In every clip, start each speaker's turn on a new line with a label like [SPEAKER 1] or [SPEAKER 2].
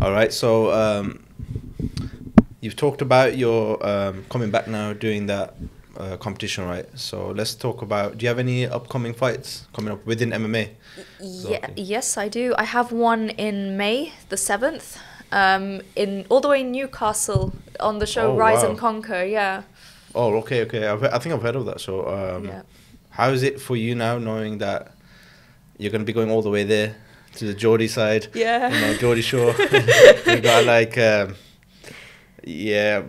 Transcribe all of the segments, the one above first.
[SPEAKER 1] All right. So um, you've talked about your um, coming back now, doing that uh, competition, right? So let's talk about. Do you have any upcoming fights coming up within MMA?
[SPEAKER 2] Yeah, yes, I do. I have one in May, the seventh, um, in all the way in Newcastle on the show
[SPEAKER 1] Oh,
[SPEAKER 2] Rise
[SPEAKER 1] wow.
[SPEAKER 2] and Conquer. Yeah,
[SPEAKER 1] Oh, okay, okay. I've, I think I've heard of that. So um,
[SPEAKER 2] yeah.
[SPEAKER 1] how is it for you now, knowing that you're going to be going all the way there to the Geordie side?
[SPEAKER 2] Yeah.
[SPEAKER 1] You know, Geordie Shore. you got like, um, yeah.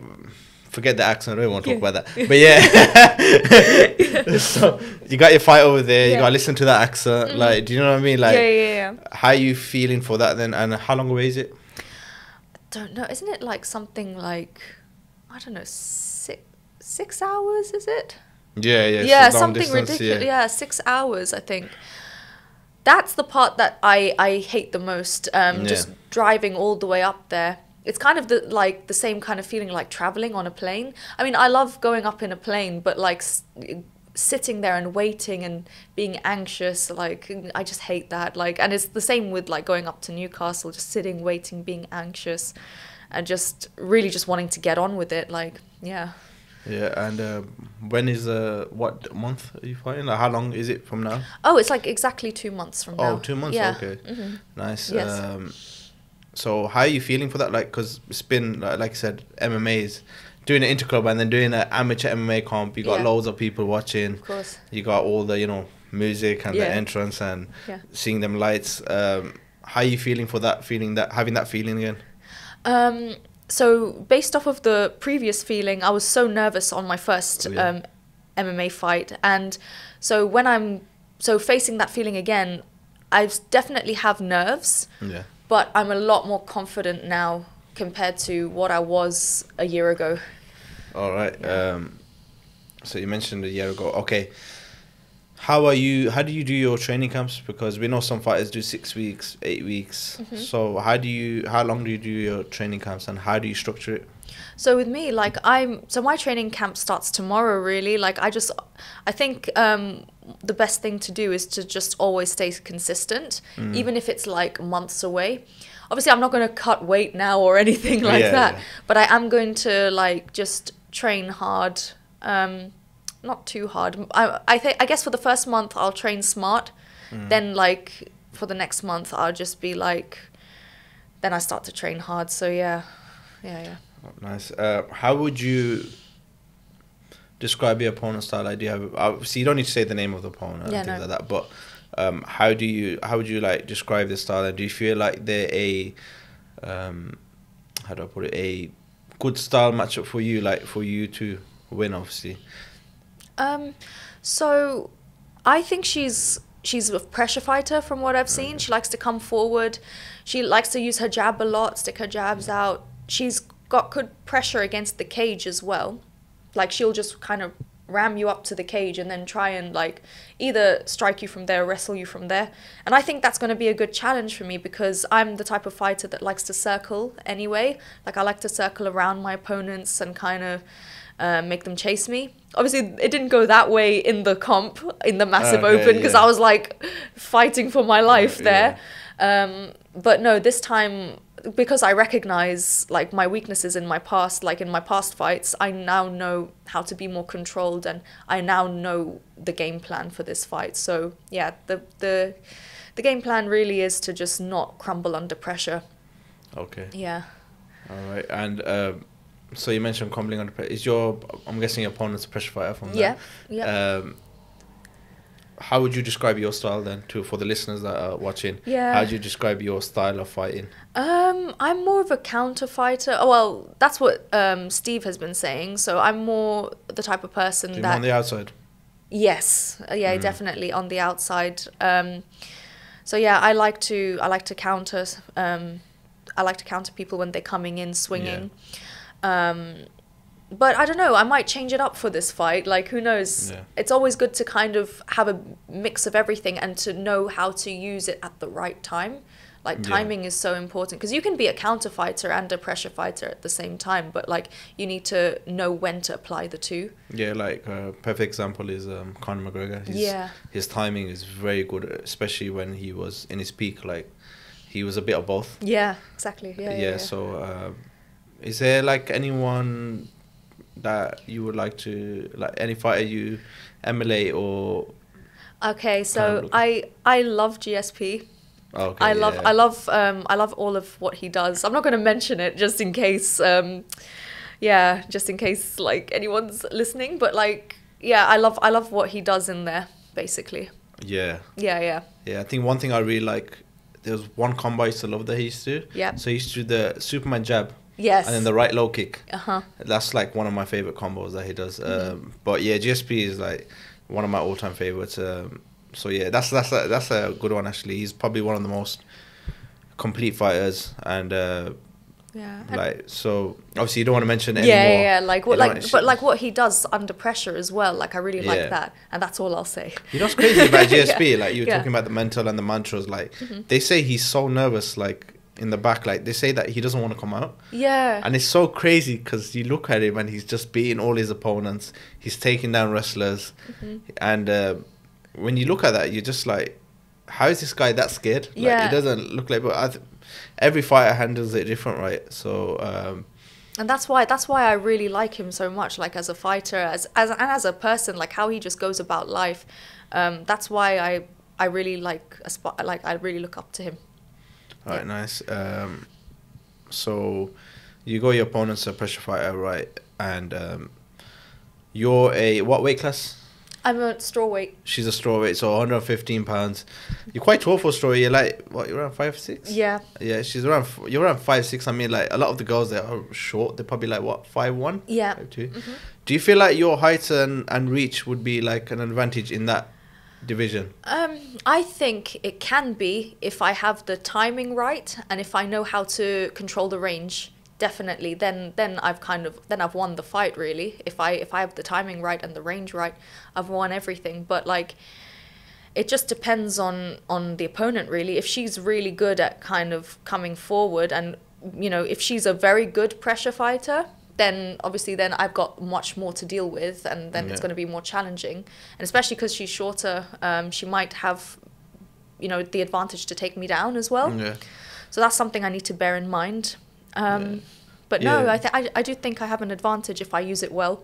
[SPEAKER 1] Forget the accent. I don't want to talk
[SPEAKER 2] Yeah.
[SPEAKER 1] about that. But yeah. so you got your fight over there. You got to listen to that accent. Like, do you know what I mean? Like,
[SPEAKER 2] yeah, yeah, yeah.
[SPEAKER 1] how are you feeling for that then? And how long away is it?
[SPEAKER 2] I don't know. Isn't it like something like I don't know six six hours? Is it?
[SPEAKER 1] Yeah, yeah.
[SPEAKER 2] yeah, something
[SPEAKER 1] distance,
[SPEAKER 2] ridiculous. Yeah. six hours. I think. That's the part that I I hate the most. Um,
[SPEAKER 1] Yeah.
[SPEAKER 2] just driving all the way up there. It's kind of the like the same kind of feeling like traveling on a plane. I mean, I love going up in a plane, but like s- sitting there and waiting and being anxious, like I just hate that. Like, and it's the same with like going up to Newcastle, just sitting, waiting, being anxious, and just really just wanting to get on with it. Like, yeah.
[SPEAKER 1] Yeah, and uh, when is uh what month are you fighting? Like, how long is it from now?
[SPEAKER 2] Oh, it's like exactly two months from now.
[SPEAKER 1] Oh, two months.
[SPEAKER 2] Yeah.
[SPEAKER 1] Okay,
[SPEAKER 2] hmm
[SPEAKER 1] nice.
[SPEAKER 2] Yes.
[SPEAKER 1] Um, so how are you feeling for that? Like, because it's been like, I said, MMA's doing an interclub and then doing an amateur MMA comp. You got
[SPEAKER 2] Yeah.
[SPEAKER 1] loads of people watching.
[SPEAKER 2] Of course.
[SPEAKER 1] You got all the you know music and the entrance and
[SPEAKER 2] Yeah.
[SPEAKER 1] seeing them lights. Um, how are you feeling for that? Feeling that having that feeling again?
[SPEAKER 2] Um, so based off of the previous feeling, I was so nervous on my first
[SPEAKER 1] Oh, yeah.
[SPEAKER 2] um, MMA fight, and so when I'm so facing that feeling again, I definitely have nerves,
[SPEAKER 1] Yeah.
[SPEAKER 2] but I'm a lot more confident now compared to what I was a year ago.
[SPEAKER 1] All right.
[SPEAKER 2] Yeah.
[SPEAKER 1] Um, so you mentioned a year ago. Okay. How are you? How do you do your training camps? Because we know some fighters do six weeks, eight weeks.
[SPEAKER 2] Mm-hmm.
[SPEAKER 1] So how do you? How long do you do your training camps, and how do you structure it?
[SPEAKER 2] So with me, like I'm, so my training camp starts tomorrow. Really, like I just, I think um, the best thing to do is to just always stay consistent,
[SPEAKER 1] Mm.
[SPEAKER 2] even if it's like months away. Obviously, I'm not going to cut weight now or anything like
[SPEAKER 1] Yeah,
[SPEAKER 2] that,
[SPEAKER 1] yeah.
[SPEAKER 2] but I am going to like just train hard. Um, not too hard. I I think I guess for the first month I'll train smart.
[SPEAKER 1] Mm.
[SPEAKER 2] Then like for the next month I'll just be like, then I start to train hard. So yeah, yeah, yeah.
[SPEAKER 1] Oh, nice. Uh, how would you describe your opponent style? Like, do you have? Obviously, you don't need to say the name of the opponent and
[SPEAKER 2] Yeah,
[SPEAKER 1] things
[SPEAKER 2] no.
[SPEAKER 1] like that. But um, how do you? How would you like describe the style? And do you feel like they're a, um, how do I put it? A good style matchup for you, like for you to win, obviously.
[SPEAKER 2] Um, so I think she's she's a pressure fighter from what I've seen. She likes to come forward. She likes to use her jab a lot, stick her jabs out. She's got good pressure against the cage as well. Like she'll just kind of ram you up to the cage and then try and like either strike you from there or wrestle you from there. And I think that's going to be a good challenge for me because I'm the type of fighter that likes to circle anyway. Like I like to circle around my opponents and kind of uh, make them chase me. Obviously, it didn't go that way in the comp in the massive
[SPEAKER 1] Okay,
[SPEAKER 2] open because
[SPEAKER 1] yeah.
[SPEAKER 2] I was like fighting for my life
[SPEAKER 1] Yeah.
[SPEAKER 2] there. Um, but no, this time because I recognize like my weaknesses in my past, like in my past fights, I now know how to be more controlled and I now know the game plan for this fight. So yeah, the the the game plan really is to just not crumble under pressure.
[SPEAKER 1] Okay.
[SPEAKER 2] Yeah.
[SPEAKER 1] All right. And um, so you mentioned crumbling under pressure. Is your? I'm guessing your opponent's a pressure fighter from
[SPEAKER 2] Yeah.
[SPEAKER 1] there.
[SPEAKER 2] Yeah.
[SPEAKER 1] Um, how would you describe your style then, to for the listeners that are watching?
[SPEAKER 2] Yeah.
[SPEAKER 1] How do you describe your style of fighting?
[SPEAKER 2] Um, I'm more of a counter fighter. Oh, well, that's what um, Steve has been saying. So I'm more the type of person that
[SPEAKER 1] on the outside?
[SPEAKER 2] Yes, uh, yeah,
[SPEAKER 1] Mm.
[SPEAKER 2] definitely on the outside. Um, so yeah, I like to I like to counter. Um, I like to counter people when they're coming in swinging. Um, but I don't know. I might change it up for this fight. Like who knows?
[SPEAKER 1] Yeah.
[SPEAKER 2] It's always good to kind of have a mix of everything and to know how to use it at the right time. Like
[SPEAKER 1] Yeah.
[SPEAKER 2] timing is so important because you can be a counter fighter and a pressure fighter at the same time, but like you need to know when to apply the two.
[SPEAKER 1] Yeah, like a perfect example is um, Conor McGregor. His,
[SPEAKER 2] Yeah.
[SPEAKER 1] His timing is very good, especially when he was in his peak. Like he was a bit of both.
[SPEAKER 2] Yeah, exactly. Yeah.
[SPEAKER 1] Yeah.
[SPEAKER 2] yeah, yeah.
[SPEAKER 1] So, uh, is there like anyone that you would like to like any fighter you emulate or?
[SPEAKER 2] Okay, so I I love GSP.
[SPEAKER 1] oh, Okay,
[SPEAKER 2] I love
[SPEAKER 1] yeah.
[SPEAKER 2] I love um I love all of what he does. I'm not going to mention it just in case um yeah, just in case like anyone's listening, but like yeah, I love I love what he does in there basically.
[SPEAKER 1] Yeah.
[SPEAKER 2] Yeah, yeah.
[SPEAKER 1] Yeah, I think one thing I really like. There was one combo I used to love that he used to.
[SPEAKER 2] Yeah.
[SPEAKER 1] So he used to do the Superman jab
[SPEAKER 2] Yes.
[SPEAKER 1] and then the right low kick.
[SPEAKER 2] uh-huh.
[SPEAKER 1] That's like one of my favorite combos that he does. Um, but yeah, GSP is like one of my all-time favorites. Um, so yeah, that's that's a, that's a good one actually. He's probably one of the most complete fighters, and uh,
[SPEAKER 2] Yeah.
[SPEAKER 1] Like so obviously you don't want to mention it
[SPEAKER 2] yeah,
[SPEAKER 1] anymore.
[SPEAKER 2] yeah, yeah, like what, like, but like what he does under pressure as well. Like I really
[SPEAKER 1] Yeah.
[SPEAKER 2] like that, and that's all I'll say.
[SPEAKER 1] You know what's crazy about GSP? Like you were
[SPEAKER 2] Yeah. Mm-hmm.
[SPEAKER 1] talking about the mental and the mantras. Like they say he's so nervous, like in the back. Like they say that he doesn't want to come out.
[SPEAKER 2] Yeah,
[SPEAKER 1] And it's so crazy because you look at him and he's just beating all his opponents. He's taking down wrestlers.
[SPEAKER 2] Mm-hmm.
[SPEAKER 1] And uh, when you look at that, you're just like, how is this guy that scared? Like,
[SPEAKER 2] Yeah.
[SPEAKER 1] It doesn't look like, but I th- every fighter handles it different, right? So, um,
[SPEAKER 2] and that's why that's why I really like him so much. Like as a fighter, as as and as a person, like how he just goes about life. Um, that's why I I really like like I really look up to him.
[SPEAKER 1] All right, nice. Um, so you got your opponent's a pressure fighter, right? And um, you're a, what weight class?
[SPEAKER 2] I'm a straw weight.
[SPEAKER 1] She's a straw weight, so 115 pounds. You're quite tall for a strawweight. You're like what? You're around five six.
[SPEAKER 2] Yeah,
[SPEAKER 1] Yeah, she's around. You're around five six. I mean, like a lot of the girls that are short, they're probably like what five one.
[SPEAKER 2] yeah.
[SPEAKER 1] Five two.
[SPEAKER 2] Mhm.
[SPEAKER 1] Do you feel like your height and, and reach would be like an advantage in that division?
[SPEAKER 2] Um, I think it can be if I have the timing right and if I know how to control the range. Definitely, then then I've kind of then I've won the fight. Really, if I if I have the timing right and the range right, I've won everything. But like, it just depends on on the opponent. Really, if she's really good at kind of coming forward and you know if she's a very good pressure fighter. Then obviously, then I've got much more to deal with, and then it's going to be more challenging. And especially because she's shorter, um, she might have, you know, the advantage to take me down as well.
[SPEAKER 1] Yeah.
[SPEAKER 2] So that's something I need to bear in mind. Um,
[SPEAKER 1] Yeah.
[SPEAKER 2] But no,
[SPEAKER 1] Yeah.
[SPEAKER 2] I, th- I I do think I have an advantage if I use it well.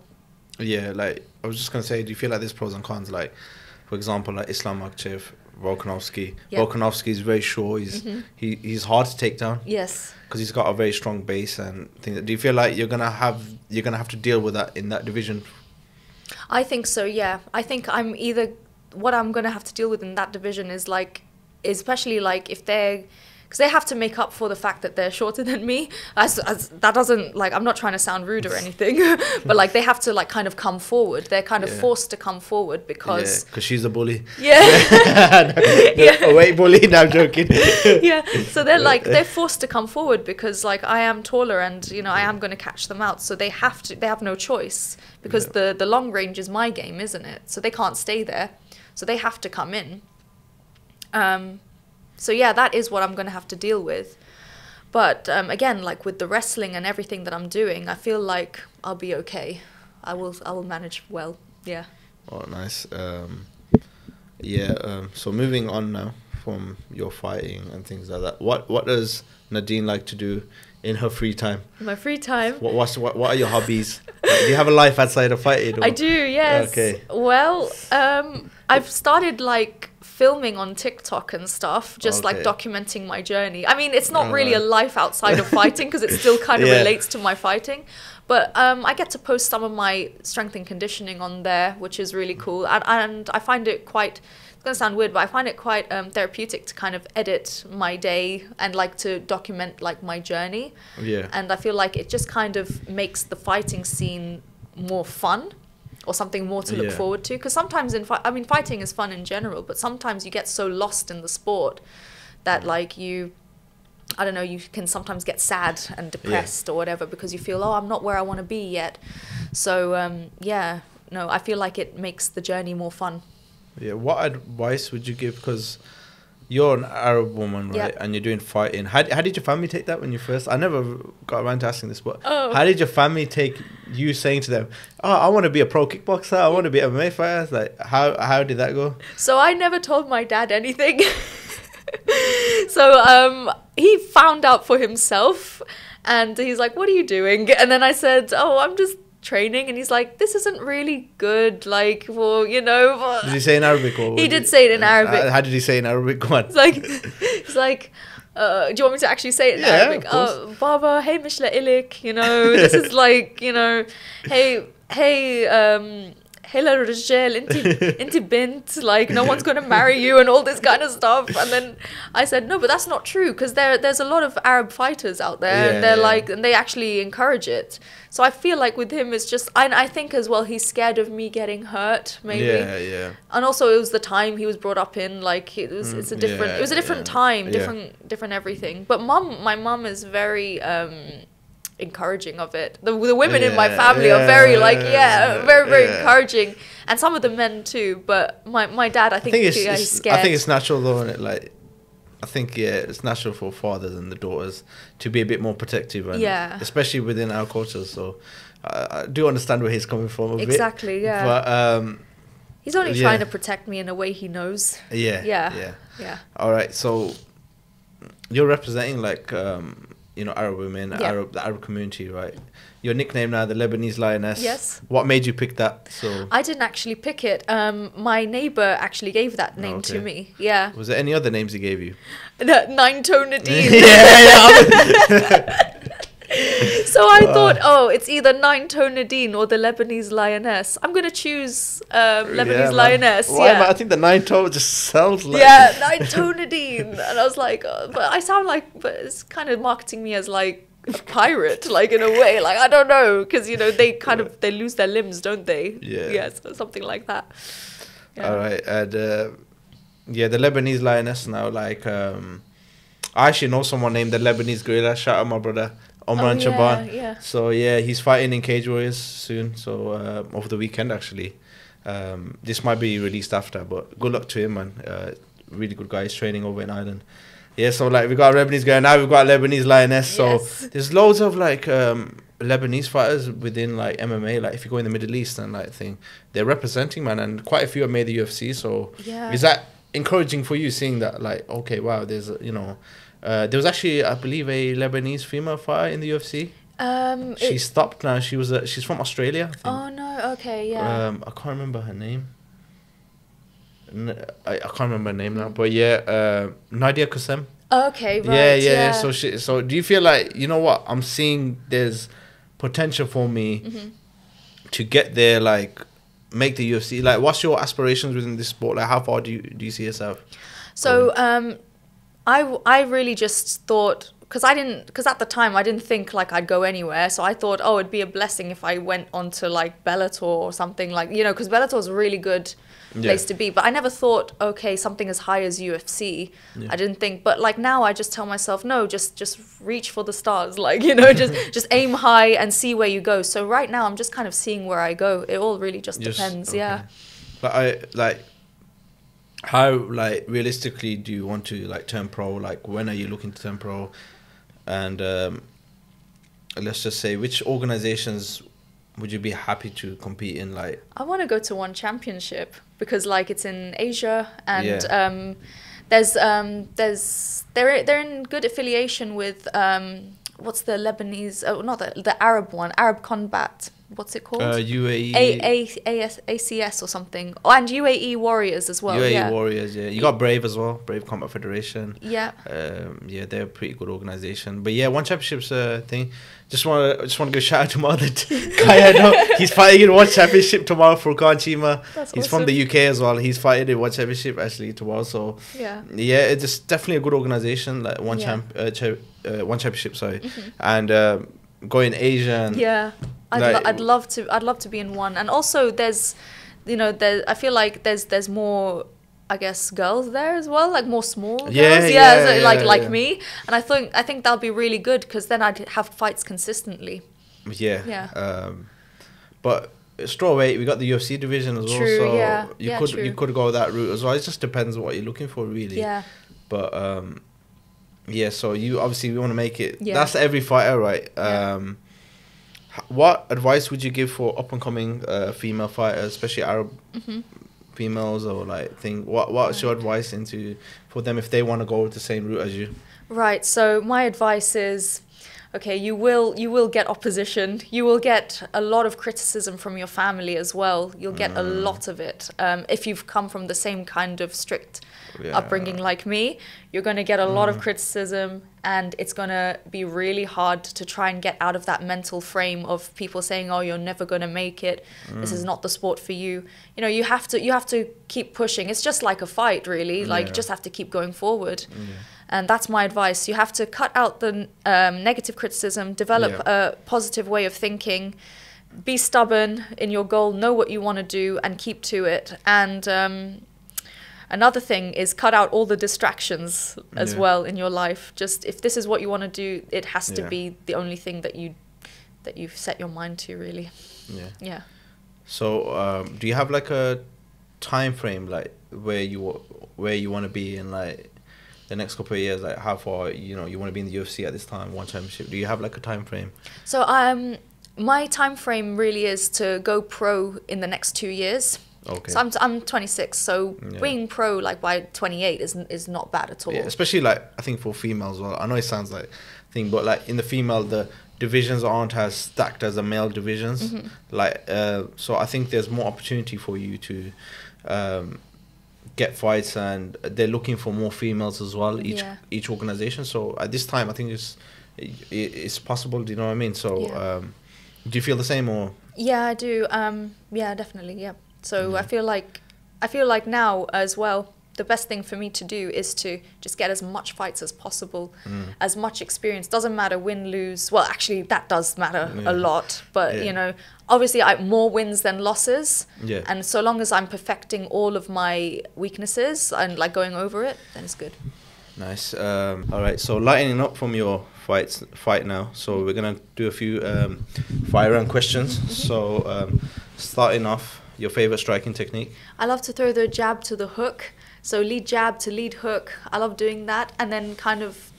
[SPEAKER 1] Yeah, like I was just gonna say, do you feel like there's pros and cons? Like, for example, like Islam Makhachev, Volkanovski.
[SPEAKER 2] Yeah.
[SPEAKER 1] Volkanovski is very sure. He's
[SPEAKER 2] Mhm.
[SPEAKER 1] he, he's hard to take down
[SPEAKER 2] Yes.
[SPEAKER 1] because he's got a very strong base and things. Do you feel like you're gonna have you're gonna have to deal with that in that division?
[SPEAKER 2] I think so, yeah. I think I'm either what I'm going to have to deal with in that division is like especially like if they're because they have to make up for the fact that they're shorter than me. As, as that doesn't like I'm not trying to sound rude or anything, but like they have to like kind of come forward. They're kind of
[SPEAKER 1] Yeah.
[SPEAKER 2] forced to come forward because
[SPEAKER 1] because she's a bully.
[SPEAKER 2] yeah.
[SPEAKER 1] yeah. Oh, wait, bully. No, I'm joking.
[SPEAKER 2] yeah so they're like they're forced to come forward because like i am taller and you know i am going to catch them out so they have to they have no choice because
[SPEAKER 1] Yeah.
[SPEAKER 2] the the long range is my game isn't it so they can't stay there so they have to come in um so yeah that is what i'm going to have to deal with but um, again like with the wrestling and everything that i'm doing i feel like i'll be okay i will i will manage well yeah
[SPEAKER 1] Oh, nice. Um, yeah. Um, so moving on now from your fighting and things like that. What What does Nadine like to do in her free time?
[SPEAKER 2] my free time
[SPEAKER 1] What what What are your hobbies? Like, do you have a life outside of fighting? or-
[SPEAKER 2] I do, yes.
[SPEAKER 1] Okay.
[SPEAKER 2] Well, um, I've started like filming on TikTok and stuff, just like documenting my journey. I mean, it's not really a life outside of fighting because it still kind of
[SPEAKER 1] Yeah.
[SPEAKER 2] relates to my fighting. But um, I get to post some of my strength and conditioning on there, which is really cool. And, and I find it quite, it's going to sound weird, but I find it quite um, therapeutic to kind of edit my day and like to document like my journey
[SPEAKER 1] Yeah.
[SPEAKER 2] and I feel like it just kind of makes the fighting scene more fun or something more to look
[SPEAKER 1] Yeah.
[SPEAKER 2] forward to because sometimes in I mean fighting is fun in general but sometimes you get so lost in the sport that like you I don't know you can sometimes get sad and depressed or whatever because you feel oh I'm not where I want to be yet so um, yeah no I feel like it makes the journey more fun
[SPEAKER 1] Yeah. What advice would you give? Because you're an Arab woman, right? And you're doing fighting. How, how did your family take that when you first? I never got around to asking this, but
[SPEAKER 2] Oh.
[SPEAKER 1] how did your family take you saying to them, "Oh, I want to be a pro kickboxer. I want to be a MMA fighter"? Like, how how did that go?
[SPEAKER 2] so I never told my dad anything so um, he found out for himself, and he's like, "What are you doing?" And then I said, "Oh, I'm just." Training and he's like this isn't really good like for you know.
[SPEAKER 1] Did he say in Arabic or?
[SPEAKER 2] He did say it in Arabic.
[SPEAKER 1] Uh, how did he say in Arabic? Go on.
[SPEAKER 2] It's like it's like uh, do you want me to actually say it in
[SPEAKER 1] Yeah,
[SPEAKER 2] Arabic? Uh, Baba, hey Mishla Ilik, you know, this is like, you know, hey, hey, um, Hela Rajel, into bint, like no one's gonna marry you and all this kind of stuff. And then I said, no, but that's not true because there, there's a lot of Arab fighters out there,
[SPEAKER 1] Yeah,
[SPEAKER 2] and they're
[SPEAKER 1] yeah.
[SPEAKER 2] like, and they actually encourage it. So I feel like with him, it's just, and I think as well, he's scared of me getting hurt, maybe
[SPEAKER 1] Yeah, yeah.
[SPEAKER 2] and also it was the time he was brought up in like it was it's a
[SPEAKER 1] Mm,
[SPEAKER 2] different it was a different
[SPEAKER 1] yeah.
[SPEAKER 2] time
[SPEAKER 1] Yeah.
[SPEAKER 2] different different everything but mum my mum is very um encouraging of it the, the women in my
[SPEAKER 1] Yeah,
[SPEAKER 2] family are very like
[SPEAKER 1] yeah,
[SPEAKER 2] yeah very very
[SPEAKER 1] yeah.
[SPEAKER 2] encouraging and some of the men too but my my dad i
[SPEAKER 1] I
[SPEAKER 2] think,
[SPEAKER 1] think it's,
[SPEAKER 2] yeah,
[SPEAKER 1] it's-
[SPEAKER 2] he's scared
[SPEAKER 1] I think it's natural though, and it like. I think yeah, it's natural for fathers and the daughters to be a bit more protective, and
[SPEAKER 2] Yeah.
[SPEAKER 1] especially within our culture. So I, I do understand where he's coming from a bit.
[SPEAKER 2] exactly yeah
[SPEAKER 1] But um,
[SPEAKER 2] he's only
[SPEAKER 1] yeah.
[SPEAKER 2] trying to protect me in a way he knows
[SPEAKER 1] yeah,
[SPEAKER 2] Yeah.
[SPEAKER 1] yeah.
[SPEAKER 2] yeah
[SPEAKER 1] All right, so you're representing like um, you know Arab women,
[SPEAKER 2] Yeah.
[SPEAKER 1] Arab the Arab community, right? Your nickname now, the Lebanese lioness.
[SPEAKER 2] Yes.
[SPEAKER 1] What made you pick that? So
[SPEAKER 2] i didn't actually pick it um my neighbor actually gave that name to
[SPEAKER 1] Okay.
[SPEAKER 2] me yeah
[SPEAKER 1] was there any other names he gave you?
[SPEAKER 2] The nine tone Nadine.
[SPEAKER 1] yeah,
[SPEAKER 2] So I thought, oh, it's either Nine Toe Nadine or the Lebanese lioness. I'm gonna choose um, Lebanese
[SPEAKER 1] man.
[SPEAKER 2] lioness.
[SPEAKER 1] Why?
[SPEAKER 2] yeah.
[SPEAKER 1] man? I think the nine toe just sounds like
[SPEAKER 2] yeah, Nine Toe Nadine, and I was like, uh, but I sound like, but it's kind of marketing me as like a pirate, like in a way, like I don't know, because you know they kind of they lose their limbs, don't they?
[SPEAKER 1] Yeah.
[SPEAKER 2] yeah, so something like that. Yeah.
[SPEAKER 1] All right, and uh, yeah, the Lebanese lioness now. Like, um, I actually know someone named the Lebanese gorilla. Shout out my brother Omran
[SPEAKER 2] Oh,
[SPEAKER 1] Chaban.
[SPEAKER 2] yeah, yeah.
[SPEAKER 1] So yeah, he's fighting in Cage Warriors soon. So uh, over the weekend actually. Um, this might be released after, but good luck to him, man. Uh, really good guy. He's training over in Ireland. Yeah, so like we got a Lebanese guy now. We've got a Lebanese lioness. So
[SPEAKER 2] Yes.
[SPEAKER 1] there's loads of like um, Lebanese fighters within like MMA. Like if you go in the Middle East and like thing, they're representing man, and quite a few have made the UFC. So
[SPEAKER 2] Yeah.
[SPEAKER 1] is that encouraging for you seeing that like okay wow there's you know uh, there was actually I believe a Lebanese female fighter in the UFC.
[SPEAKER 2] Um.
[SPEAKER 1] She
[SPEAKER 2] it-
[SPEAKER 1] stopped now. She was uh, she's from Australia. I think.
[SPEAKER 2] oh no. Okay. Yeah.
[SPEAKER 1] Um, I can't remember her name. N- I, I can't remember her name now, but yeah, uh, Nadia Kassem.
[SPEAKER 2] okay. Right.
[SPEAKER 1] yeah, yeah, yeah. So she, so do you feel like you know what I'm seeing? There's potential for me
[SPEAKER 2] Mhm.
[SPEAKER 1] to get there, like make the UFC. Like, what's your aspirations within this sport? Like, how far do you do you see yourself?
[SPEAKER 2] So um, I I really just thought because I didn't because at the time I didn't think like I'd go anywhere. So I thought oh it'd be a blessing if I went on to like Bellator or something like you know because Bellator is a really good
[SPEAKER 1] Yeah.
[SPEAKER 2] place to be. But I never thought okay something as high as UFC.
[SPEAKER 1] Yeah.
[SPEAKER 2] I didn't think. But like now I just tell myself no just just reach for the stars like you know just just aim high and see where you go. So right now I'm just kind of seeing where I go. It all really just,
[SPEAKER 1] Just-
[SPEAKER 2] depends.
[SPEAKER 1] okay.
[SPEAKER 2] Yeah.
[SPEAKER 1] But I like. How like realistically do you want to like turn pro? Like when are you looking to turn pro? And um, let's just say, which organizations would you be happy to compete in? Like,
[SPEAKER 2] I want to go to one championship because like it's in Asia and
[SPEAKER 1] Yeah.
[SPEAKER 2] um, there's um, there's they're they're in good affiliation with um, what's the Lebanese oh not the the Arab one Arab Combat what's it called
[SPEAKER 1] uh, UAE,
[SPEAKER 2] A A AS, ACS or something oh, and UAE Warriors as well
[SPEAKER 1] UAE
[SPEAKER 2] yeah
[SPEAKER 1] Warriors. Yeah, you got Brave as well, Brave Combat Federation.
[SPEAKER 2] yeah
[SPEAKER 1] Um, yeah, they're a pretty good organization. But yeah, one championships uh, thing. Just want to just want to go shout out to my other t- guy I know. He's fighting in one championship tomorrow for Chima.
[SPEAKER 2] That's
[SPEAKER 1] He's from the UK as well. He's fighting in one championship actually tomorrow. So
[SPEAKER 2] yeah
[SPEAKER 1] yeah, it's just definitely a good organization. Like one
[SPEAKER 2] Yeah.
[SPEAKER 1] champ, uh, cha- uh, one championship. Sorry, and um going Asia and
[SPEAKER 2] yeah I'd,
[SPEAKER 1] like-
[SPEAKER 2] lo- I'd love to I'd love to be in one and also there's you know there I feel like there's there's more I guess girls there as well like more small girls
[SPEAKER 1] Yeah,
[SPEAKER 2] yeah,
[SPEAKER 1] yeah,
[SPEAKER 2] so, like
[SPEAKER 1] yeah,
[SPEAKER 2] like
[SPEAKER 1] yeah.
[SPEAKER 2] me and I think I think that'll be really good because then I'd have fights consistently
[SPEAKER 1] yeah,
[SPEAKER 2] Yeah.
[SPEAKER 1] Um, but strawweight, we got the UFC division as well. So
[SPEAKER 2] yeah,
[SPEAKER 1] you
[SPEAKER 2] yeah,
[SPEAKER 1] could
[SPEAKER 2] true.
[SPEAKER 1] you could go that route as well. It just depends what you're looking for, really.
[SPEAKER 2] yeah
[SPEAKER 1] But um, yeah, so you obviously we want to make it.
[SPEAKER 2] Yeah.
[SPEAKER 1] That's every fighter, right?
[SPEAKER 2] Yeah.
[SPEAKER 1] Um, what advice would you give for up and coming uh, female fighters, especially Arab
[SPEAKER 2] Mhm.
[SPEAKER 1] females or like thing? What What's your advice into for them if they want to go the same route as you?
[SPEAKER 2] Right. So my advice is okay, you will you will get opposition. You will get a lot of criticism from your family as well. You'll get a
[SPEAKER 1] Mm.
[SPEAKER 2] lot of it. Um, if you've come from the same kind of strict
[SPEAKER 1] Yeah.
[SPEAKER 2] upbringing like me, you're going to get a lot
[SPEAKER 1] Mm.
[SPEAKER 2] of criticism and it's going to be really hard to try and get out of that mental frame of people saying oh you're never going to make it this
[SPEAKER 1] Mm.
[SPEAKER 2] is not the sport for you you know you have to you have to keep pushing it's just like a fight really like
[SPEAKER 1] Yeah.
[SPEAKER 2] you just have to keep going forward
[SPEAKER 1] Yeah.
[SPEAKER 2] and that's my advice you have to cut out the um, negative criticism develop
[SPEAKER 1] Yeah.
[SPEAKER 2] a positive way of thinking be stubborn in your goal know what you want to do and keep to it and um, another thing is cut out all the distractions as
[SPEAKER 1] Yeah.
[SPEAKER 2] well in your life just if this is what you want to do it has to be the only thing that you that you've set your mind to really
[SPEAKER 1] Yeah.
[SPEAKER 2] yeah
[SPEAKER 1] So, um, do you have like a time frame, like where you where you want to be in like the next couple of years? Like how far you know you want to be in the UFC at this time, one championship? Do you have like a time frame?
[SPEAKER 2] So um, my time frame really is to go pro in the next two years.
[SPEAKER 1] Okay.
[SPEAKER 2] So I'm, I'm 26, so
[SPEAKER 1] Yeah.
[SPEAKER 2] being pro like by 28 is is not bad at all.
[SPEAKER 1] Yeah, especially like I think for females. Well, I know it sounds like thing, but like in the female, the divisions aren't as stacked as the male divisions.
[SPEAKER 2] Mhm.
[SPEAKER 1] Like, uh, so I think there's more opportunity for you to um, get fights, and they're looking for more females as well. Each
[SPEAKER 2] Yeah.
[SPEAKER 1] each organization. So at this time, I think it's it, it's possible. Do you know what I mean? So,
[SPEAKER 2] Yeah.
[SPEAKER 1] um, do you feel the same or?
[SPEAKER 2] Yeah, I do. Um, yeah, definitely. Yeah. So I feel like I feel like now as well. The best thing for me to do is to just get as much fights as possible,
[SPEAKER 1] Mm.
[SPEAKER 2] as much experience. Doesn't matter win lose. Well, actually, that does matter
[SPEAKER 1] Yeah.
[SPEAKER 2] a lot. But
[SPEAKER 1] Yeah.
[SPEAKER 2] you know, obviously, I more wins than losses.
[SPEAKER 1] Yeah.
[SPEAKER 2] And so long as I'm perfecting all of my weaknesses and like going over it, then it's good.
[SPEAKER 1] Nice. Um, all right. So lightening up from your fights fight now. So we're gonna do a few um, fire round questions. So um, starting off, your favorite striking technique.
[SPEAKER 2] I love to throw the jab to the hook. So lead jab to lead hook. I love doing that and then kind of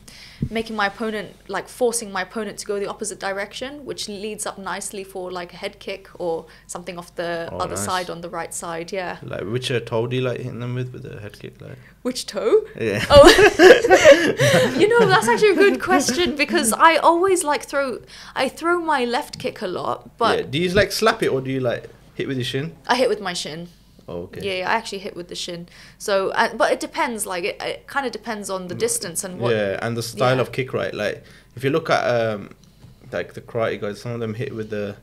[SPEAKER 2] making my opponent like forcing my opponent to go the opposite direction, which leads up nicely for like a head kick or something off the
[SPEAKER 1] Oh,
[SPEAKER 2] other
[SPEAKER 1] nice.
[SPEAKER 2] side on the right side. Yeah.
[SPEAKER 1] Like which uh, toe do you like hitting them with with the head kick? Like
[SPEAKER 2] Which toe?
[SPEAKER 1] yeah.
[SPEAKER 2] Oh, you know that's actually a good question because I always like throw. I throw my left kick a lot, but
[SPEAKER 1] yeah. Do you like slap it or do you like hit with your shin?
[SPEAKER 2] I hit with my shin.
[SPEAKER 1] Oh, okay.
[SPEAKER 2] Yeah, yeah, I actually hit with the shin. So, uh, but it depends. Like, it, it kind of depends on the distance and what.
[SPEAKER 1] Yeah, and the style
[SPEAKER 2] Yeah.
[SPEAKER 1] of kick, right? Like if you look at um, like the karate guys, some of them hit with the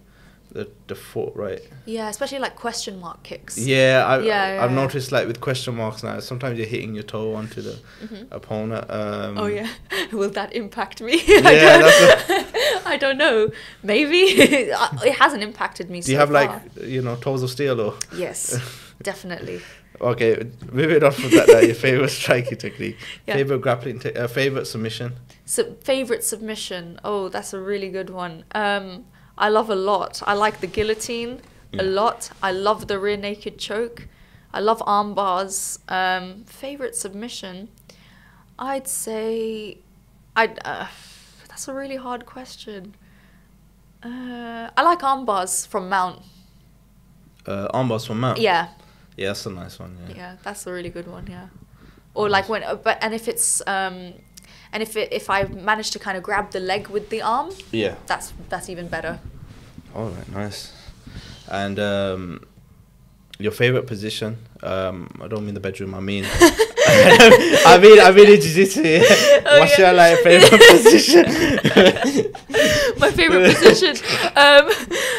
[SPEAKER 1] the, foot, right?
[SPEAKER 2] Yeah, especially like question mark kicks.
[SPEAKER 1] Yeah, I,
[SPEAKER 2] Yeah, yeah,
[SPEAKER 1] I've
[SPEAKER 2] yeah.
[SPEAKER 1] noticed like with question marks now, sometimes you're hitting your toe onto the
[SPEAKER 2] Mhm.
[SPEAKER 1] opponent. Um,
[SPEAKER 2] Oh yeah, will that impact me?
[SPEAKER 1] Yeah,
[SPEAKER 2] I, don't,
[SPEAKER 1] that's
[SPEAKER 2] I don't know. Maybe it hasn't impacted me.
[SPEAKER 1] Do you have
[SPEAKER 2] far.
[SPEAKER 1] like you know toes of steel or?
[SPEAKER 2] Yes, definitely.
[SPEAKER 1] Okay, moving on from that. that your favorite striking technique,
[SPEAKER 2] Yeah.
[SPEAKER 1] favorite grappling, te- uh, favorite submission.
[SPEAKER 2] So favorite submission. Oh, that's a really good one. Um, I love a lot. I like the guillotine
[SPEAKER 1] Yeah.
[SPEAKER 2] a lot. I love the rear naked choke. I love arm bars. Um, favorite submission. I'd say, I'd. Uh, that's a really hard question. Uh, I like arm bars from Mount.
[SPEAKER 1] Uh, arm bars from Mount.
[SPEAKER 2] Yeah,
[SPEAKER 1] yeah, that's a nice one. Yeah.
[SPEAKER 2] yeah, that's a really good one. Yeah, or like when, uh, but and if it's um, and if it if I manage to kind of grab the leg with the arm,
[SPEAKER 1] Yeah.
[SPEAKER 2] that's that's even better.
[SPEAKER 1] All right, nice. And um, your favorite position? Um, I don't mean the bedroom. I mean, I mean, I mean in jiu-jitsu.
[SPEAKER 2] Oh,
[SPEAKER 1] What's
[SPEAKER 2] yeah.
[SPEAKER 1] your like favorite position?
[SPEAKER 2] My favorite position. Um,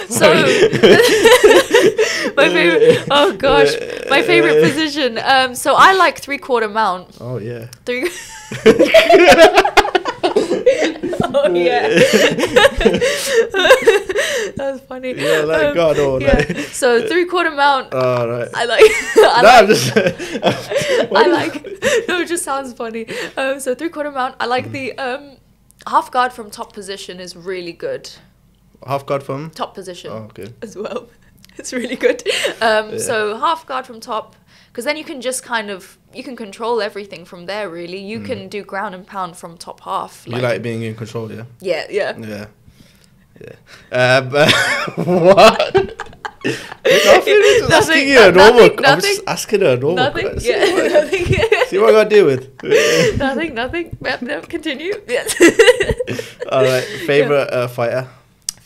[SPEAKER 2] so my favorite. Oh gosh, my favorite position. Um, so I like three quarter mount.
[SPEAKER 1] Oh yeah.
[SPEAKER 2] Three. oh yeah. That's funny.
[SPEAKER 1] Yeah, like God, oh,
[SPEAKER 2] yeah.
[SPEAKER 1] like-
[SPEAKER 2] So three quarter mount.
[SPEAKER 1] All right.
[SPEAKER 2] I like. I
[SPEAKER 1] no,
[SPEAKER 2] like.
[SPEAKER 1] I'm just.
[SPEAKER 2] I like. No, it just sounds funny. Um, so three quarter mount. I like the um, half guard from top position is really good.
[SPEAKER 1] Half guard from.
[SPEAKER 2] Top position
[SPEAKER 1] Oh, okay.
[SPEAKER 2] as well. It's really good. Um,
[SPEAKER 1] Yeah.
[SPEAKER 2] So half guard from top, because then you can just kind of you can control everything from there. Really, you can do ground and pound from top half.
[SPEAKER 1] Hmm. You like being in control, yeah.
[SPEAKER 2] Yeah, yeah.
[SPEAKER 1] Yeah. Yeah. Uh, but what? Nothing. Just
[SPEAKER 2] Nothing,
[SPEAKER 1] asking you a
[SPEAKER 2] no-
[SPEAKER 1] normal.
[SPEAKER 2] nothing,
[SPEAKER 1] I'm just
[SPEAKER 2] nothing.
[SPEAKER 1] asking her a normal.
[SPEAKER 2] Nothing.
[SPEAKER 1] question.
[SPEAKER 2] Yeah.
[SPEAKER 1] See what,
[SPEAKER 2] Nothing.
[SPEAKER 1] see what I gotta deal with.
[SPEAKER 2] nothing. Nothing. Yep, no, continue. Yes.
[SPEAKER 1] All right. Favorite uh, fighter.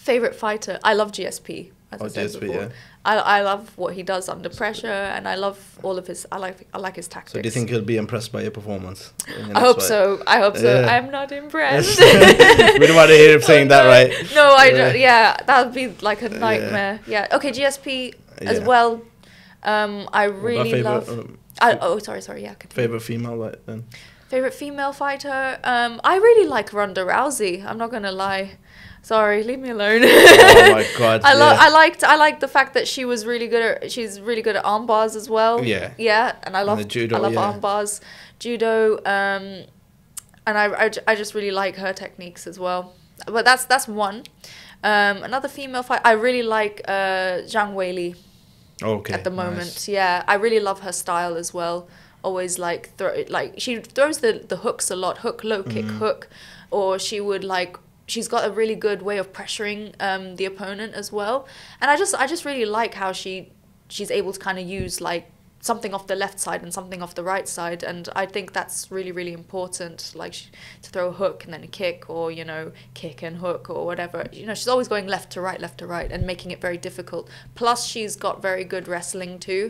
[SPEAKER 2] Favorite fighter. I love GSP. As
[SPEAKER 1] Oh,
[SPEAKER 2] I said
[SPEAKER 1] GSP,
[SPEAKER 2] before.
[SPEAKER 1] yeah.
[SPEAKER 2] I, I love what he does under pressure, and I love all of his. I like I like his tactics.
[SPEAKER 1] So do you think he'll be impressed by your performance?
[SPEAKER 2] I hope
[SPEAKER 1] fight?
[SPEAKER 2] so. I hope so.
[SPEAKER 1] Yeah.
[SPEAKER 2] I'm not impressed.
[SPEAKER 1] we don't want to hear him saying
[SPEAKER 2] Oh,
[SPEAKER 1] that, right?
[SPEAKER 2] No, I
[SPEAKER 1] Yeah.
[SPEAKER 2] don't. Yeah, that would be like a nightmare. Yeah. Okay, GSP as well. Um, I really
[SPEAKER 1] favorite,
[SPEAKER 2] love.
[SPEAKER 1] um,
[SPEAKER 2] I, oh, sorry, sorry. Yeah. Continue.
[SPEAKER 1] favorite female, like then.
[SPEAKER 2] Favorite female fighter. Um, I really like Ronda Rousey. I'm not gonna lie. Sorry, leave me alone.
[SPEAKER 1] Oh my God,
[SPEAKER 2] I love.
[SPEAKER 1] yeah.
[SPEAKER 2] I liked. I liked the fact that she was really good at. She's really good at arm bars as well.
[SPEAKER 1] Yeah.
[SPEAKER 2] Yeah, and I love.
[SPEAKER 1] the judo,
[SPEAKER 2] I love
[SPEAKER 1] yeah.
[SPEAKER 2] arm bars, judo. Um, and I just really like her techniques as well. But that's that's one. Um, another female fight. I really like uh, Zhang Weili
[SPEAKER 1] Okay.
[SPEAKER 2] at the moment.
[SPEAKER 1] nice.
[SPEAKER 2] Yeah, I really love her style as well. Always like throw like she throws the the hooks a lot, hook low kick
[SPEAKER 1] Mm.
[SPEAKER 2] hook, or she would like she's got a really good way of pressuring um the opponent as well. And I just I just really like how she she's able to kind of use like something off the left side and something off the right side. And i think that's really really important like sh- to throw a hook and then a kick or you know kick and hook or whatever. You know she's always going left to right left to right and making it very difficult. Plus she's got very good wrestling too.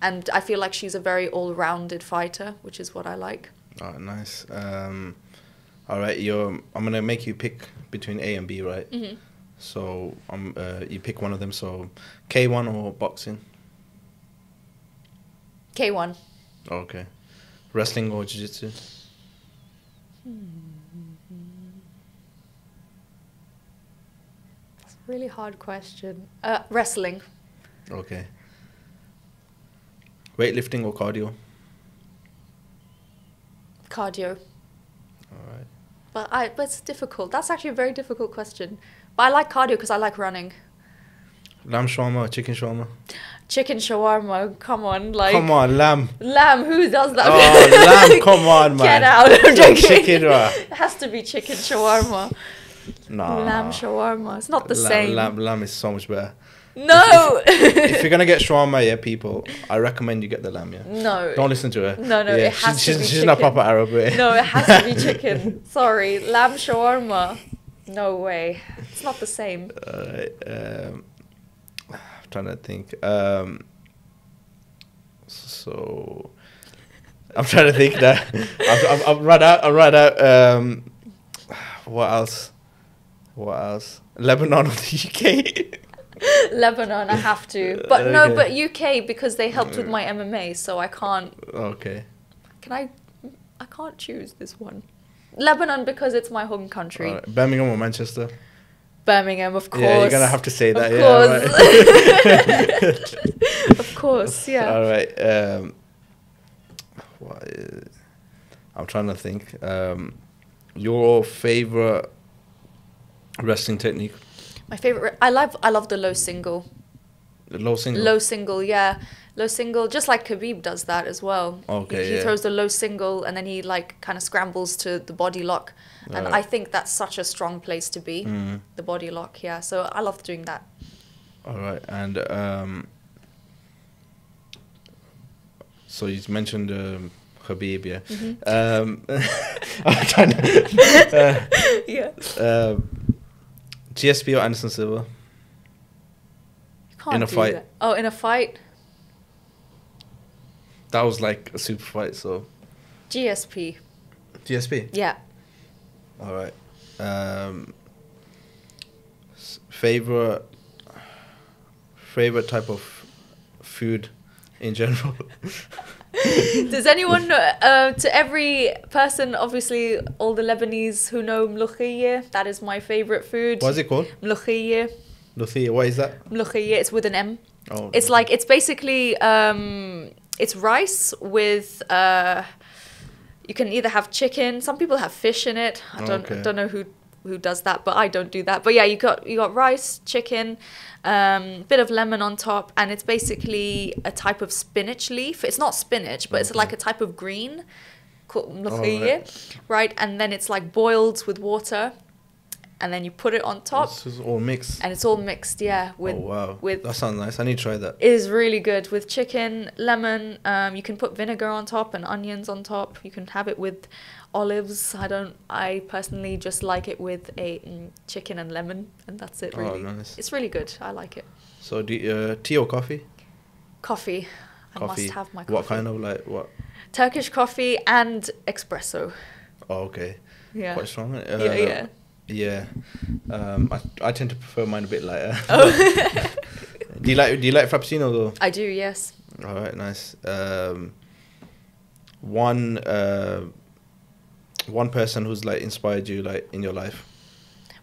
[SPEAKER 2] And i feel like she's a very all-rounded fighter which is what i like.
[SPEAKER 1] Oh, nice. Um, all right, you're. I'm gonna make you pick between A and B, right?
[SPEAKER 2] Mhm.
[SPEAKER 1] So um, uh, you pick one of them. So K1 or boxing?
[SPEAKER 2] k1
[SPEAKER 1] Okay. Wrestling or jiu-jitsu?
[SPEAKER 2] that's a really hard question uh, wrestling
[SPEAKER 1] Okay. Weightlifting or cardio?
[SPEAKER 2] cardio
[SPEAKER 1] All right.
[SPEAKER 2] But i but it's difficult that's actually a very difficult question but i like cardio because i like running
[SPEAKER 1] Lamb shawarma or chicken shawarma?
[SPEAKER 2] chicken shawarma. Come on, like
[SPEAKER 1] come on, lamb.
[SPEAKER 2] lamb. Who does that?
[SPEAKER 1] Oh, lamb, come on, man.
[SPEAKER 2] Get out! I'm joking.
[SPEAKER 1] Chicken, uh,
[SPEAKER 2] It has to be chicken shawarma.
[SPEAKER 1] Nah.
[SPEAKER 2] Lamb shawarma. It's not the
[SPEAKER 1] lamb,
[SPEAKER 2] same.
[SPEAKER 1] Lamb, lamb is so much better.
[SPEAKER 2] No.
[SPEAKER 1] if you're gonna get shawarma, yeah, people, I recommend you get the lamb, yeah.
[SPEAKER 2] no.
[SPEAKER 1] Don't listen to her.
[SPEAKER 2] No, no,
[SPEAKER 1] yeah,
[SPEAKER 2] it has
[SPEAKER 1] she's,
[SPEAKER 2] to
[SPEAKER 1] she's,
[SPEAKER 2] be
[SPEAKER 1] she's not
[SPEAKER 2] chicken.
[SPEAKER 1] proper Arab. Yeah.
[SPEAKER 2] No, it has to be chicken. Sorry, lamb shawarma. No way. It's not the same.
[SPEAKER 1] Alright, um, I'm trying to think. Um, so I'm trying to think that I've, I've, I've run out. I run out. Um, what else? What else? Lebanon or the UK?
[SPEAKER 2] Lebanon, I have to. But no, but UK because they helped with my MMA, so I can't.
[SPEAKER 1] okay.
[SPEAKER 2] Can I? I can't choose this one. Lebanon because it's my home country.
[SPEAKER 1] Alright, Birmingham or Manchester?
[SPEAKER 2] Birmingham, of course.
[SPEAKER 1] Yeah, you're gonna have to say that.
[SPEAKER 2] Of
[SPEAKER 1] yeah, right.
[SPEAKER 2] of course, yeah.
[SPEAKER 1] All right. Um, what is, I'm trying to think. Um, your favorite wrestling technique?
[SPEAKER 2] My favorite. I love. I love the low single.
[SPEAKER 1] The low single.
[SPEAKER 2] Low single, yeah. Low single, just like Khabib does that as well.
[SPEAKER 1] Okay,
[SPEAKER 2] He, he
[SPEAKER 1] yeah.
[SPEAKER 2] throws the low single and then he like kind of scrambles to the body lock, and. I think that's such a strong place to be.
[SPEAKER 1] Mm.
[SPEAKER 2] The body lock, yeah. So I love doing that.
[SPEAKER 1] All right, and um, so you mentioned um, Khabib, yeah.
[SPEAKER 2] Mm-hmm.
[SPEAKER 1] Um, I'm trying to.
[SPEAKER 2] yeah.
[SPEAKER 1] Uh, um, GSP or Anderson Silva?
[SPEAKER 2] You can't
[SPEAKER 1] In a fight.
[SPEAKER 2] that. Oh, in a fight,
[SPEAKER 1] That was like a super fight. So
[SPEAKER 2] GSP.
[SPEAKER 1] GSP.
[SPEAKER 2] Yeah.
[SPEAKER 1] All right. Um, favorite favorite type of food in general.
[SPEAKER 2] Does anyone uh, to every person, obviously all the Lebanese who know mlokhiyeh, that is my favorite food.
[SPEAKER 1] What's it called?
[SPEAKER 2] Mlokhiyeh.
[SPEAKER 1] Luthia. What is that?
[SPEAKER 2] Mlokhiyeh, it's with an M.
[SPEAKER 1] Oh,
[SPEAKER 2] It's like it's basically um, it's rice with uh, you can either have chicken. Some people have fish in it. I don't
[SPEAKER 1] Okay.
[SPEAKER 2] don't know who who does that, but I don't do that. But yeah, you got you got rice, chicken, um, bit of lemon on top, and it's basically a type of spinach leaf. It's not spinach, but it's like a type of green called
[SPEAKER 1] Alright.
[SPEAKER 2] mlokhiyeh, right? And then it's like boiled with water. and then you put it on top,
[SPEAKER 1] This is all mixed.
[SPEAKER 2] and it's all mixed. Yeah, with
[SPEAKER 1] oh wow,
[SPEAKER 2] with
[SPEAKER 1] that sounds nice. I need to try that.
[SPEAKER 2] it is really good with chicken, lemon. Um, you can put vinegar on top and onions on top. You can have it with olives. I don't. I personally just like it with a mm, chicken and lemon, and that's it.
[SPEAKER 1] Oh, nice.
[SPEAKER 2] it's really good. I like it.
[SPEAKER 1] So do you, uh, tea or coffee?
[SPEAKER 2] Coffee. I
[SPEAKER 1] Coffee.
[SPEAKER 2] must have my coffee.
[SPEAKER 1] What kind of like what?
[SPEAKER 2] Turkish coffee and espresso.
[SPEAKER 1] Oh, okay.
[SPEAKER 2] Yeah.
[SPEAKER 1] Quite strong. Uh,
[SPEAKER 2] yeah, yeah.
[SPEAKER 1] Yeah. Um, I, I tend to prefer mine a bit lighter.
[SPEAKER 2] Oh.
[SPEAKER 1] do you like Do you like frappuccino though?
[SPEAKER 2] I do. Yes.
[SPEAKER 1] All right, nice. Um, one uh, one person who's like inspired you like in your life,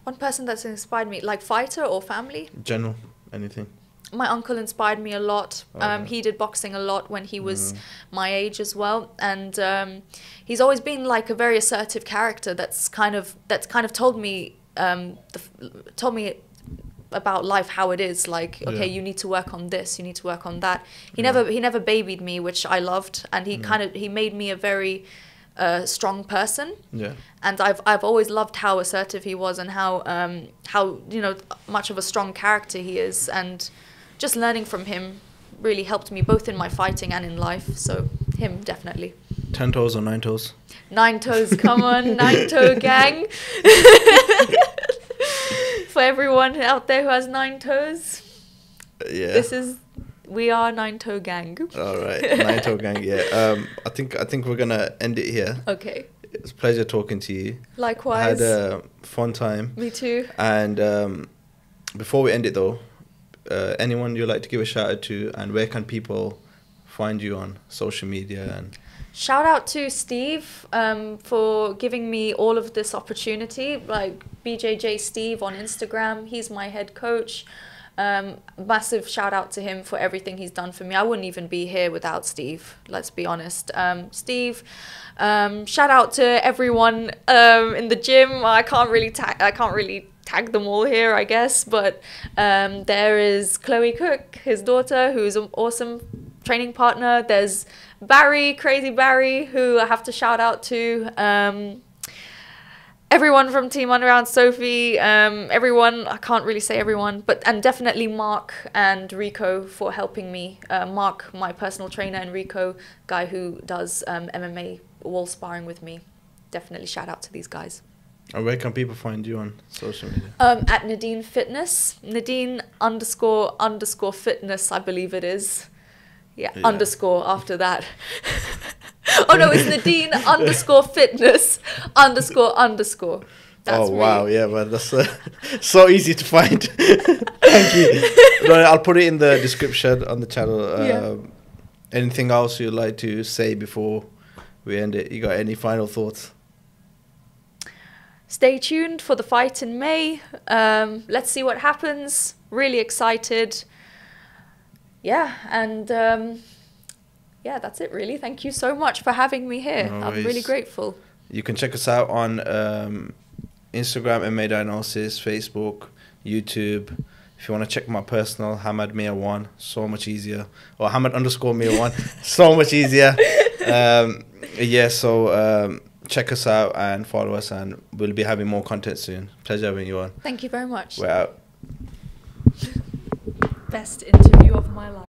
[SPEAKER 2] One person that's inspired me, like fighter or family.
[SPEAKER 1] general, anything.
[SPEAKER 2] My uncle inspired me a lot. Um,
[SPEAKER 1] Okay.
[SPEAKER 2] he did boxing a lot when he was
[SPEAKER 1] Mhm.
[SPEAKER 2] my age as well, and um, he's always been like a very assertive character. That's kind of that's kind of told me um, the, told me about life how it is. Like, okay,
[SPEAKER 1] Yeah.
[SPEAKER 2] you need to work on this, you need to work on that. He
[SPEAKER 1] Yeah.
[SPEAKER 2] never he never babied me, which I loved, and he
[SPEAKER 1] Yeah.
[SPEAKER 2] kind of he made me a very uh, strong person
[SPEAKER 1] Yeah.
[SPEAKER 2] and I've I've always loved how assertive he was and how um how you know much of a strong character he is and just learning from him really helped me both in my fighting and in life so him definitely
[SPEAKER 1] Ten toes or nine toes?
[SPEAKER 2] nine toes come on nine toe gang for everyone out there who has nine toes
[SPEAKER 1] Uh, Yeah.
[SPEAKER 2] this is we are nine toe gang
[SPEAKER 1] All right, nine toe gang. Yeah. Um, I think I think we're gonna end it here.
[SPEAKER 2] okay
[SPEAKER 1] It's a pleasure talking to you. I
[SPEAKER 2] likewise
[SPEAKER 1] had a fun time.
[SPEAKER 2] me too
[SPEAKER 1] And um, before we end it though, uh, anyone you'd like to give a shout out to, and where can people find you on social media? And
[SPEAKER 2] Shout out to Steve um, for giving me all of this opportunity. Like BJJ Steve on Instagram, he's my head coach. Um, massive shout out to him for everything he's done for me. I wouldn't even be here without Steve. Let's be honest. Um, Steve, um, shout out to everyone um, in the gym. I can't really tag. I can't really tag them all here, I guess. But um, there is Chloe Cook, his daughter, who's an awesome training partner. There's Barry, crazy Barry, who I have to shout out to. Everyone from Team Underground, Sophie, um, everyone, I can't really say everyone, but and definitely Mark and Rico for helping me. Uh, Mark, my personal trainer, and Rico, guy who does um, MMA wall sparring with me. Definitely shout out to these guys.
[SPEAKER 1] and where can people find you on social media?
[SPEAKER 2] Um, at Nadine Fitness, Nadine underscore underscore fitness, I believe it is. Yeah,
[SPEAKER 1] Yeah.
[SPEAKER 2] underscore after that. oh no, it's Nadine underscore fitness underscore underscore.
[SPEAKER 1] oh
[SPEAKER 2] me.
[SPEAKER 1] wow, yeah, but that's uh, so easy to find. Thank you. No, I'll put it in the description on the channel.
[SPEAKER 2] Yeah.
[SPEAKER 1] Um, anything else you'd like to say before we end it? You got any final thoughts?
[SPEAKER 2] Stay tuned for the fight in May. Um, let's see what happens. Really excited. Yeah, and um, yeah, that's it really. Thank you so much for having me here.
[SPEAKER 1] No
[SPEAKER 2] I'm really grateful.
[SPEAKER 1] You can check us out on um, Instagram, MA Diagnosis, Facebook, YouTube. If you want to check my personal, Hammad Mia One, so much easier. Or Hammad underscore Mia One, so much easier. Um, yeah, so um, check us out and follow us, and we'll be having more content soon. Pleasure having you on.
[SPEAKER 2] Thank you very much.
[SPEAKER 1] We're out.
[SPEAKER 2] Best interview of my life.